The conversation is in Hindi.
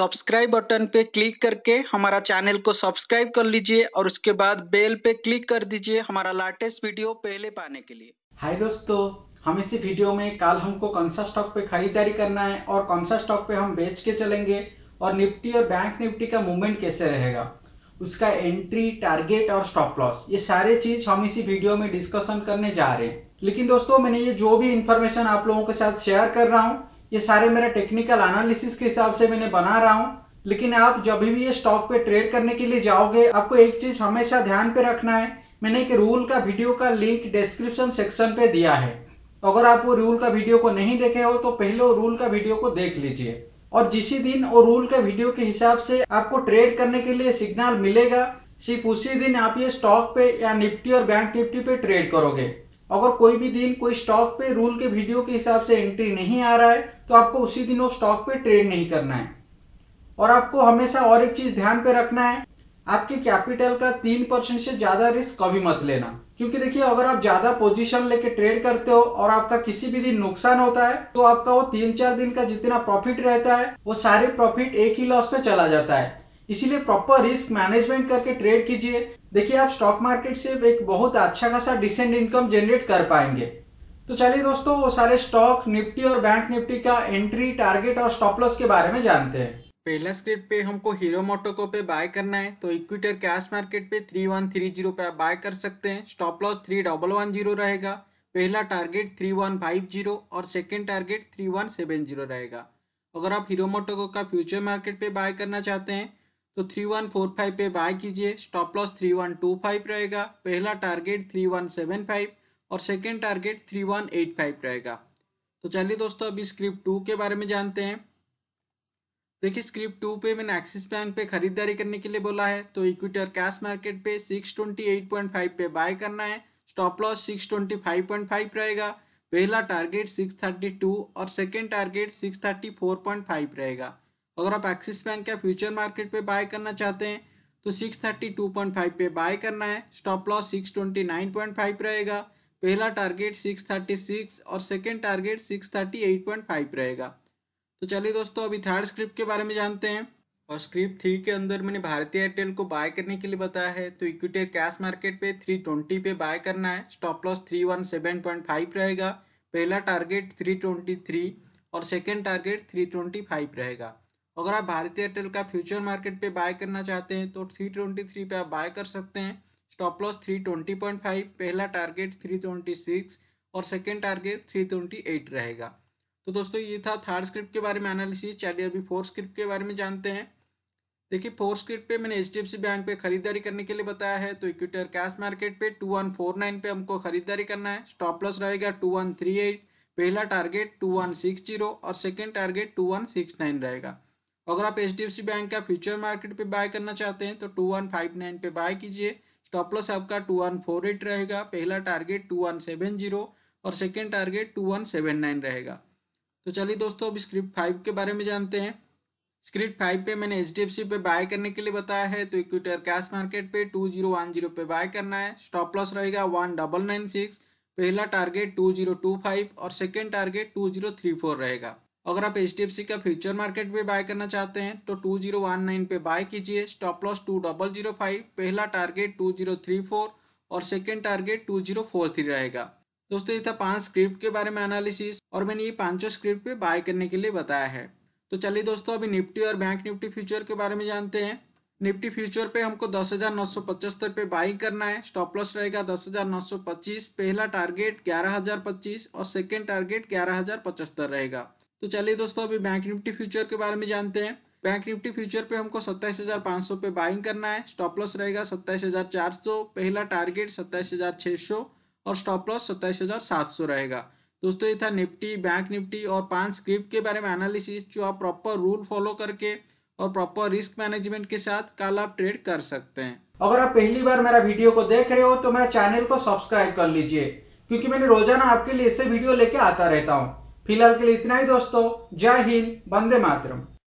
सब्सक्राइब बटन पे क्लिक करके हमारा चैनल को सब्सक्राइब कर लीजिए और उसके बाद बेल पे क्लिक कर दीजिए हमारा लेटेस्ट वीडियो पहले पाने के लिए। हाय दोस्तों, हम इसी वीडियो में कल हमको कौन सा स्टॉक पे खरीदारी करना है और कौन सा स्टॉक पे हम बेच के चलेंगे और निफ्टी और बैंक निफ्टी का मूवमेंट कैसे रहेगा, उसका एंट्री टारगेट और स्टॉप लॉस ये सारे चीज़ हम इसी वीडियो में डिस्कशन करने जा रहे हैं। लेकिन दोस्तों, मैंने ये जो भी इंफॉर्मेशन आप लोगों के साथ शेयर कर रहा हूँ ये सारे मेरे टेक्निकल एनालिसिस के हिसाब से मैंने बना रहा हूँ। लेकिन आप जब भी ये स्टॉक पे ट्रेड करने के लिए जाओगे, आपको एक चीज़ हमेशा ध्यान पे रखना है। मैंने एक रूल का वीडियो का लिंक डिस्क्रिप्शन सेक्शन पे दिया है। अगर आप वो रूल का वीडियो को नहीं देखे हो तो पहले वो रूल का वीडियो को देख लीजिए। और जिसी दिन वो रूल का वीडियो के हिसाब से आपको ट्रेड करने के लिए सिग्नल मिलेगा सिर्फ़ उसी दिन आप ये स्टॉक पे या निफ्टी और बैंक निफ्टी पे ट्रेड करोगे। अगर कोई भी दिन कोई स्टॉक पे रूल के वीडियो के हिसाब से एंट्री नहीं आ रहा है तो आपको उसी दिन वो स्टॉक पे ट्रेड नहीं करना है। और आपको हमेशा और एक चीज़ ध्यान पे रखना है, आपके कैपिटल का तीन परसेंट से ज़्यादा रिस्क कभी मत लेना। क्योंकि देखिए, अगर आप ज़्यादा पोजीशन लेके ट्रेड करते हो और आपका किसी भी दिन नुकसान होता है तो आपका वो तीन चार दिन का जितना प्रॉफिट रहता है, वो सारे प्रॉफिट एक ही लॉस पे चला जाता है। इसीलिए प्रॉपर रिस्क मैनेजमेंट करके ट्रेड कीजिए। देखिए, आप स्टॉक मार्केट से एक बहुत अच्छा खासा डिसेंट इनकम जनरेट कर पाएँगे। तो चलिए दोस्तों, वो सारे स्टॉक निफ्टी और बैंक निफ्टी का एंट्री टारगेट और स्टॉप लॉस के बारे में जानते हैं। पहला स्क्रिप्ट पे हमको हीरो मोटोको पे बाय करना है तो इक्विटर कैश मार्केट पे थ्री वन थ्री ज़ीरो पे आप बाय कर सकते हैं। Stop loss three double one zero रहेगा, पहला target three one five zero और second target three one seven zero रहेगा। अगर आप हीरो मोटोको का फ्यूचर मार्केट पे बाय करना चाहते हैं तो थ्री वन फोर फाइव पे बाय कीजिए। Stop loss three one two five रहेगा। पहला target three one seven five और second target three one eight five रहेगा। तो चलिए दोस्तों, अभी स्क्रिप्ट टू के बारे में जानते हैं। देखिए स्क्रिप्ट टू पे मैंने एक्सिस बैंक पे खरीदारी करने के लिए बोला है। तो इक्विटी और कैश मार्केट पे six twenty eight point five पे बाय करना है। Stop loss six twenty five point five रहेगा। पहला टारगेट सिक्स थर्टी टू और second target six thirty four point five रहेगा। अगर आप एक्सिस बैंक का फ्यूचर मार्केट पे बाय करना चाहते हैं तो six thirty two point five पे बाय करना है। Stop loss six twenty nine point five रहेगा। पहला टारगेट सिक्स थर्टी सिक्स और second target six thirty eight point five रहेगा। तो चलिए दोस्तों, अभी थर्ड स्क्रिप्ट के बारे में जानते हैं। और स्क्रिप्ट थ्री के अंदर मैंने भारतीय एयरटेल को बाय करने के लिए बताया है। तो इक्विटी कैश मार्केट पे थ्री ट्वेंटी पे बाय करना है। Stop loss three one seven point five रहेगा। पहला टारगेट थ्री ट्वेंटी थ्री और second target three twenty five रहेगा। अगर आप भारतीय एयरटेल का फ्यूचर मार्केट पे बाय करना चाहते हैं तो थ्री ट्वेंटी थ्री पे आप बाय कर सकते हैं। Stop loss three twenty point five पहला टारगेट थ्री ट्वेंटी सिक्स और second target three twenty eight रहेगा। तो दोस्तों, ये था थर्ड स्क्रिप्ट के बारे में एनालिसिस चलिए अभी फोर्थ स्क्रिप्ट के बारे में जानते हैं। देखिए फोर्थ स्क्रिप्ट पे मैंने HDFC बैंक पे खरीदारी करने के लिए बताया है तो इक्विटी और कैश मार्केट पे टू वन फोर नाइन पे हमको खरीदारी करना है। स्टॉप लॉस रहेगा टू वन थ्री एट पहला target two one six zero और second target two one six nine रहेगा। अगर आप HDFC बैंक का फ्यूचर मार्केट पे बाय करना चाहते हैं तो टू वन फाइव नाइन पे बाय कीजिए। स्टॉप लॉस आपका टू वन फोर एट रहेगा। पहला target two one seven zero और second target two one seven nine रहेगा। तो चलिए दोस्तों, अब स्क्रिप्ट फाइव के बारे में जानते हैं। स्क्रिप्ट फाइव पे मैंने HDFC पे बाय करने के लिए बताया है तो इक्विटर कैश मार्केट पे टू ज़ीरो वन ज़ीरो पे बाय करना है। स्टॉप लॉस रहेगा वन डबल नाइन सिक्स पहला target two zero two five और second target two zero three four रहेगा। अगर आप एच का फ्यूचर मार्केट पे बाय करना चाहते हैं तो टू ज़ीरो वन नाइन पे बाय कीजिए। Stop loss two double zero five पहला target two zero three four और second target two zero four three रहेगा। दोस्तों, ये था पाँच स्क्रिप्ट के बारे में एनालिसिस और मैंने ये पाँचों स्क्रिप्ट पे बाय करने के लिए बताया है। तो चलिए दोस्तों, अभी निफ्टी और बैंक निफ्टी फ्यूचर के बारे में जानते हैं। निफ्टी फ्यूचर पे हमको दस हज़ार नौ सौ पचहत्तर पे बाई करना है। स्टॉप लॉस रहेगा दस हज़ार नौ सौ पच्चीस, पहला टारगेट ग्यारह हज़ार पच्चीस और सेकेंड टारगेट ग्यारह हज़ार पचहत्तर रहेगा। तो चलिए दोस्तों, अभी बैंक निफ्टी फ्यूचर के बारे में जानते हैं। बैंक निफ्टी फ्यूचर पे हमको सत्ताईस हज़ार पाँच सौ पे बाइंग करना है। स्टॉप लॉस रहेगा सत्ताईस हज़ार चार सौ। पहला टारगेट सत्ताईस हज़ार छः सौ और स्टॉप लॉस सत्ताईस हज़ार सात सौ रहेगा। दोस्तों, ये था निफ्टी बैंक निफ्टी और पाँच स्क्रिप्ट के बारे में एनालिसिस जो आप प्रॉपर रूल फॉलो करके और प्रॉपर रिस्क मैनेजमेंट के साथ कल आप ट्रेड कर सकते हैं। अगर आप पहली बार मेरा वीडियो को देख रहे हो तो मेरा चैनल को सब्सक्राइब कर लीजिए, क्योंकि मैंने रोज़ाना आपके लिए इससे वीडियो लेके आता रहता हूँ। फ़िलहाल के लिए इतना ही दोस्तों जय हिंद वंदे मातरम